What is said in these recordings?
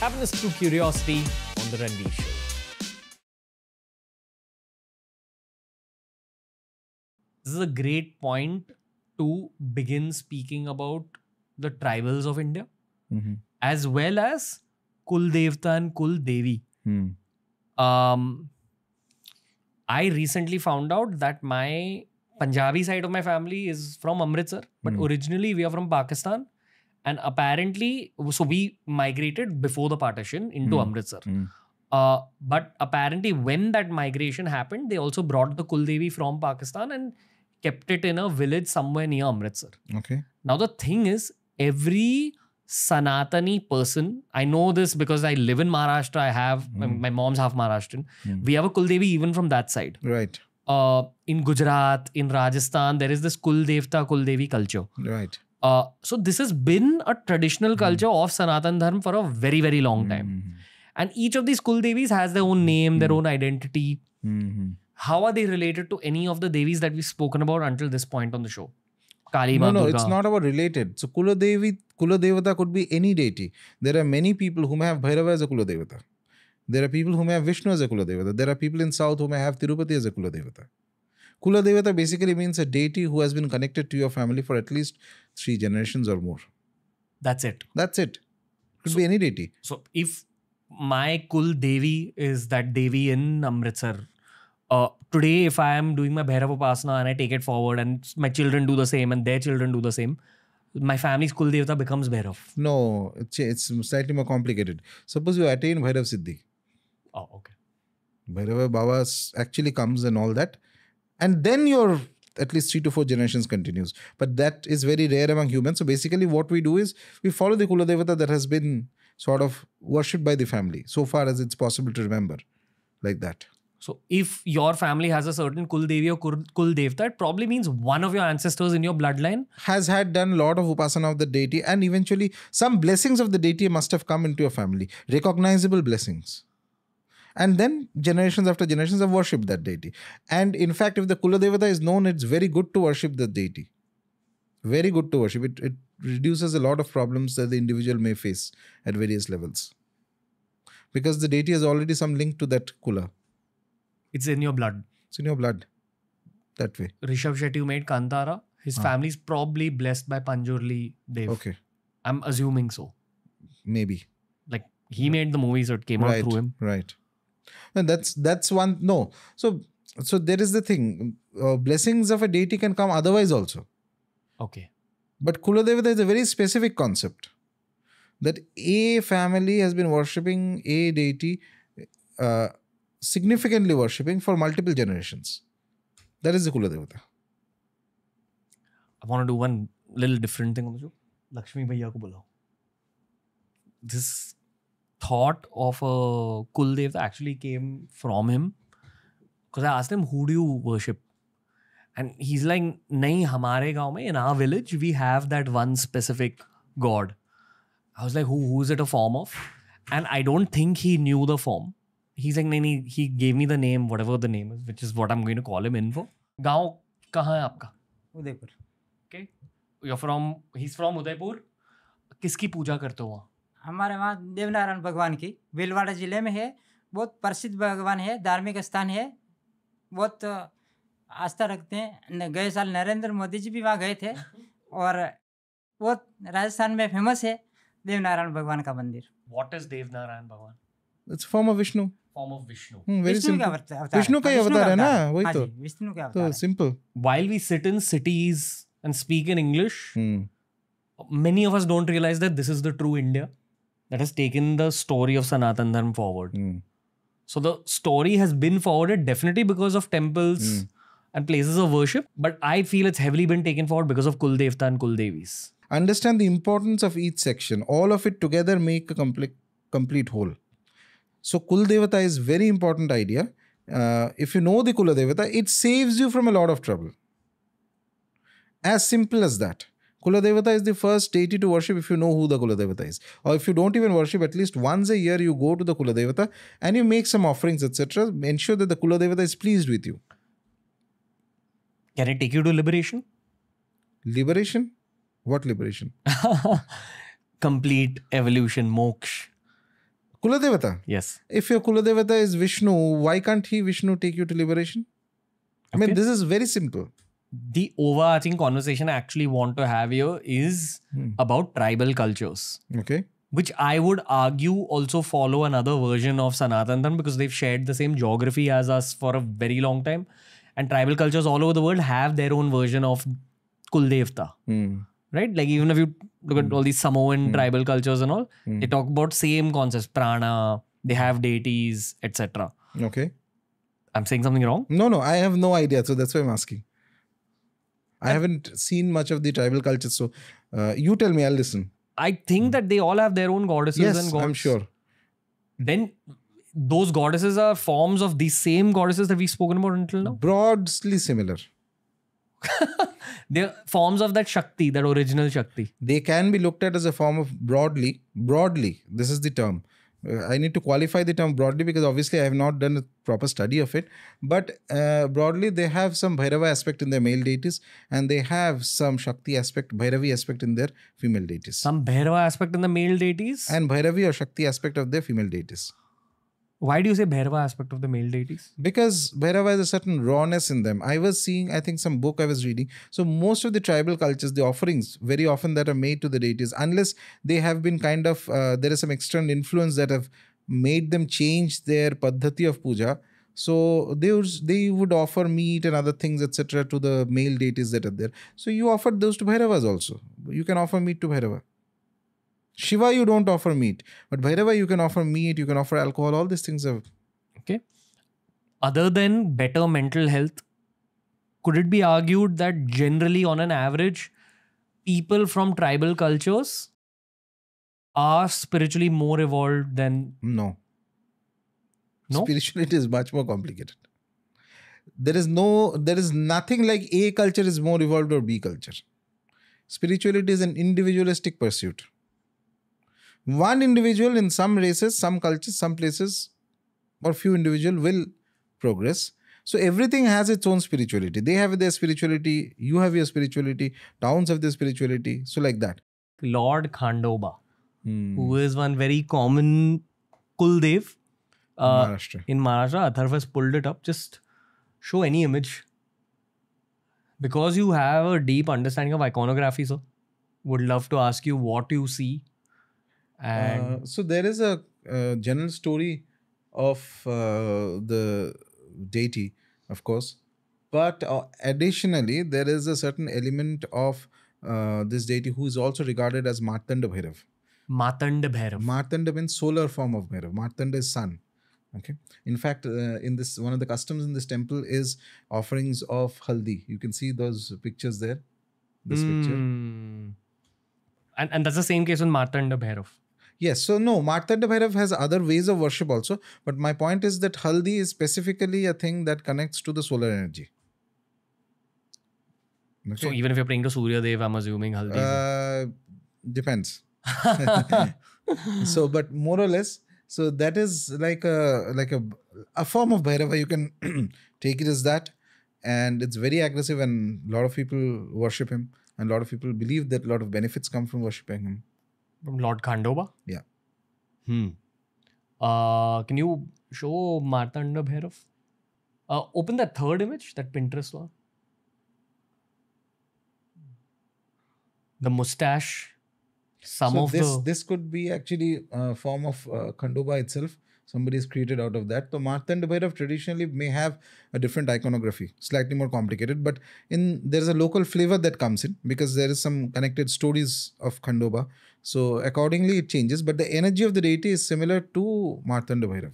Happiness through curiosity on the Ranveer Show. This is a great point to begin speaking about the tribals of India Mhm. as well as Kul Devta and Kul Devi. Hmm. Um, I recently found out that my Punjabi side of my family is from Amritsar, but Hmm. originally we are from Pakistan. And apparently, so we migrated before the partition into Hmm. Amritsar. Hmm. Uh, but apparently, when that migration happened, they also brought the Kuldevi from Pakistan and kept it in a village somewhere near Amritsar. Okay. Now, the thing is, every Sanatani person, I know this because I live in Maharashtra. I have my, Hmm. my mom's half Maharashtrian. Hmm. We have a Kuldevi even from that side. Right. Uh, in Gujarat, in Rajasthan, there is this Kuldevta Kuldevi culture. Right. Uh, so this has been a traditional Hmm. culture of Sanatan Dharma for a very, very long time. Mhm. And each of these Kuldevis has their own name, their Hmm. own identity. How are they related to any of the Devis that we've spoken about until this point on the show? Kali No, no, it's not about related. So Kula Devi, Kula Devata could be any deity. There are many people who may have Bhairava as a Kula Devata. There are people who may have Vishnu as a Kula Devata. There are people in South who may have Tirupati as a Kula Devata. Kula Devata basically means a deity who has been connected to your family for at least three generations or more. That's it. That's it. Could So- be any deity. So if my Kul Devi is that Devi in Amritsar, uh, today if I am doing my Bhairav Upasana and I take it forward and my children do the same and their children do the same, my family's Kul Devata becomes Bhairav. No, it's, it's slightly more complicated. Suppose you attain Bhairav Siddhi. Oh, okay. Bhairava Baba actually comes and all that. And then your at least three to four generations continues. But that is very rare among humans. So basically, what we do is we follow the Kula Devata that has been sort of worshipped by the family so far as it's possible to remember, like that. So if your family has a certain Kul Devi or Kul Kul Devta, it probably means one of your ancestors in your bloodline. Has had done a lot of upasana of the deity, and eventually some blessings of the deity must have come into your family, recognizable blessings. And then generations after generations have worshipped that deity. And in fact, if the Kula Devata is known, it's very good to worship the deity. Very good to worship. It, it reduces a lot of problems that the individual may face at various levels. Because the deity has already some link to that Kula. It's in your blood. It's in your blood. That way. Rishabh Shetty made Kantara. His Ah. family's probably blessed by Panjurli Dev. Okay. I'm assuming so. Maybe. Like he made the movie, so it came out through him. right and that's that's one no so so there is the thing uh, blessings of a deity can come otherwise also Okay. but kuladevata is a very specific concept that a family has been worshipping a deity uh, significantly worshipping for multiple generations that is the kuladevata I want to do one little different thing on the show. Lakshmi Bhaiya ko bulao. This thought of a Kuldev actually came from him. Because I asked him, who do you worship? And he's like, nahi, hamare gaon mein, in our village, we have that one specific god. I was like, who, who is it a form of? And I don't think he knew the form. He's like, nahi, nahi, he gave me the name, whatever the name is, which is what I'm going to call him in for. गाँव कहाँ है आपका Udaipur okay you from he is from Udaipur किसकी पूजा करते हो वहाँ हमारे वहाँ देवनारायण भगवान की। भीलवाड़ा ज़िले में है बहुत प्रसिद्ध भगवान है धार्मिक स्थान है। बहुत आस्था रखते हैं। गए साल नरेंद्र मोदी जी भी वहाँ गए थे और वो राजस्थान में फ़ेमस है देवनारायण भगवान का मंदिर। What is Devnarayan bhagwan it's form of Vishnu form of Vishnu Vishnu का अवतार विष्णु का अवतार है ना वही हाँ तो। विष्णु का अवतार तो simple while we sit in cities and speak in English many of us don't realise that this is the true India that has taken the story of sanatan dharma forward. Hmm. so the story has been forwarded definitely because of temples Hmm. and places of worship but i feel it's heavily been taken forward because of kuldevta and kuldevis. Understand the importance of each section. All of it together make a complete complete whole. So kul devata is very important idea. Uh, if you know the kula devata it saves you from a lot of trouble. As simple as that kula devata is the first deity to worship if you know who the kula devata is or if you don't even worship at least once a year you go to the kula devata and you make some offerings etc ensure that the kula devata is pleased with you can it take you to liberation liberation what liberation complete evolution moksha Kuladevata. Yes. If your Kuladevata is Vishnu, why can't he Vishnu take you to liberation? I mean, this is very simple. The overarching conversation I actually want to have here is Hmm. about tribal cultures. Okay. which I would argue also follow another version of Sanatan because they've shared the same geography as us for a very long time. And tribal cultures all over the world have their own version of Kuldevta, Hmm. right? Like even if you look at all these Samoan tribal cultures and all, Hmm. they talk about same concepts, prana, they have deities, etc. Okay. I'm saying something wrong? No, no, I have no idea. So that's why I'm asking. I haven't seen much of the tribal culture. So uh, you tell me, I'll listen. I think that they all have their own goddesses Yes, and gods. I'm sure. Then those goddesses are forms of the same goddesses that we've spoken about until now. Broadly similar. They're forms of that Shakti, that original Shakti. They can be looked at as a form of broadly, broadly, this is the term. I need to qualify the term broadly because obviously I have not done a proper study of it. But uh, broadly, they have some Bhairava aspect in their male deities and they have some Shakti aspect, Bhairavi aspect in their female deities. Some Bhairava aspect in the male deities. and Bhairavi or Shakti aspect of their female deities. Why do you say Bhairava aspect of the male deities? because Bhairava has a certain rawness in them. I was seeing, I think, some book I was reading. So most of the tribal cultures, the offerings, very often that are made to the deities, unless they have been kind of, uh, there is some external influence that have made them change their paddhati of puja. So they would, they would offer meat and other things, etc., to the male deities that are there. So you offered those to Bhairavas also. You can offer meat to Bhairava. Shiva, you don't offer meat, but Bhairava, you can offer meat, you can offer alcohol. All these things are Okay. Other than better mental health, could it be argued that generally, on an average, people from tribal cultures are spiritually more evolved than no. No? spirituality is much more complicated there is no there is nothing like a culture is more evolved or b culture spirituality is an individualistic pursuit one individual in some races some cultures some places or few individual will progress so everything has its own spirituality they have their spirituality you have your spirituality towns have their spirituality so like that Lord Khandoba, Hmm. who is one very common Kuldev uh, Maharashtra. in Maharashtra. Atharv has pulled it up. Just show any image. Because you have a deep understanding of iconography, sir. Would love to ask you what you see. And Uh, so there is a uh, general story of uh, the deity, of course, but uh, additionally there is a certain element of uh, this deity who is also regarded as Martanda Bhairav. Matanda Bhairav. Martanda means solar form of Bhairav. Martanda is sun. Okay. In fact, uh, in this one of the customs in this temple is offerings of haldi. You can see those pictures there. This picture. Hmm. And, and that's the same case with Martanda Bhairav. Yes, so no, Martanda Bhairav has other ways of worship also, but my point is that Haldi is specifically a thing that connects to the solar energy. So even if you're praying to Surya Dev, I'm assuming Haldi. uh, depends. so, but more or less, so that is like a like a a form of Bhairava. You can take it as that, and it's very aggressive, and a lot of people worship him, and a lot of people believe that a lot of benefits come from worshiping him. From Lord Khandoba? Yeah. Hmm. Uh, can you show Martanda Bhairav? Uh, open that third image, that Pinterest one. The mustache. Some so of this the. this could be actually a form of uh, Khandoba itself. Somebody is created out of that. So Martanda Bhairav traditionally may have a different iconography, slightly more complicated, but in there is a local flavor that comes in because there is some connected stories of Khandoba. So accordingly it changes, but the energy of the deity is similar to Martanda Bhairav.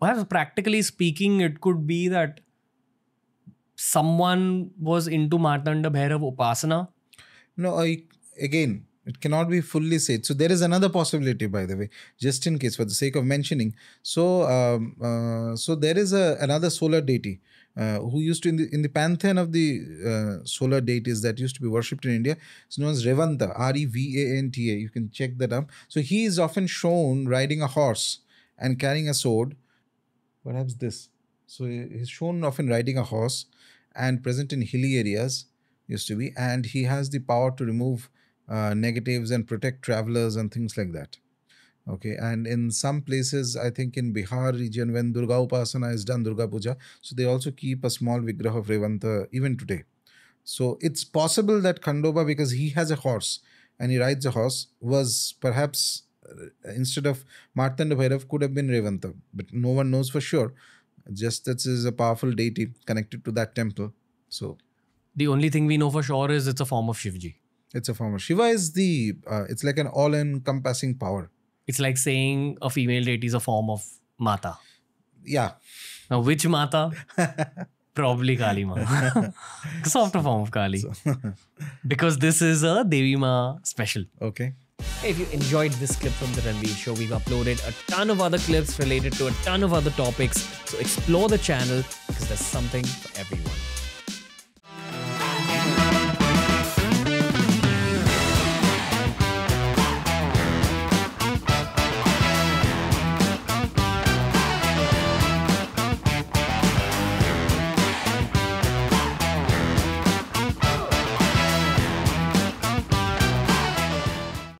Perhaps practically speaking, it could be that someone was into Martanda Bhairav Upasana. No, I, again, it cannot be fully said. So there is another possibility, by the way, just in case, for the sake of mentioning. So, um, uh, so there is a another solar deity uh, who used to in the in the pantheon of the uh, solar deities that used to be worshipped in India. It's known as Revanta, R E V A N T A. You can check that up. So he is often shown riding a horse and carrying a sword. Perhaps this. So he's shown often riding a horse and present in hilly areas used to be and he has the power to remove uh, negatives and protect travelers and things like that Okay, and in some places, I think in Bihar region, when Durga Upasana is done, Durga Puja, so they also keep a small vigrah of Revanta even today. So it's possible that Khandoba, because he has a horse and he rides a horse, was perhaps uh, instead of Martanda Bhairav could have been Revanta, but no one knows for sure. Just that is a powerful deity connected to that temple. So The only thing we know for sure is it's a form of Shivji. It's a form of Shiva is the uh, it's like an all-encompassing power. It's like saying a female deity is a form of Mata. Yeah, Now, which Mata? Probably Kali Ma. Softer form of Kali. because this is a Devi Ma special. okay. If you enjoyed this clip from the Ranveer Show, we've uploaded a ton of other clips related to a ton of other topics. So explore the channel because there's something for everyone.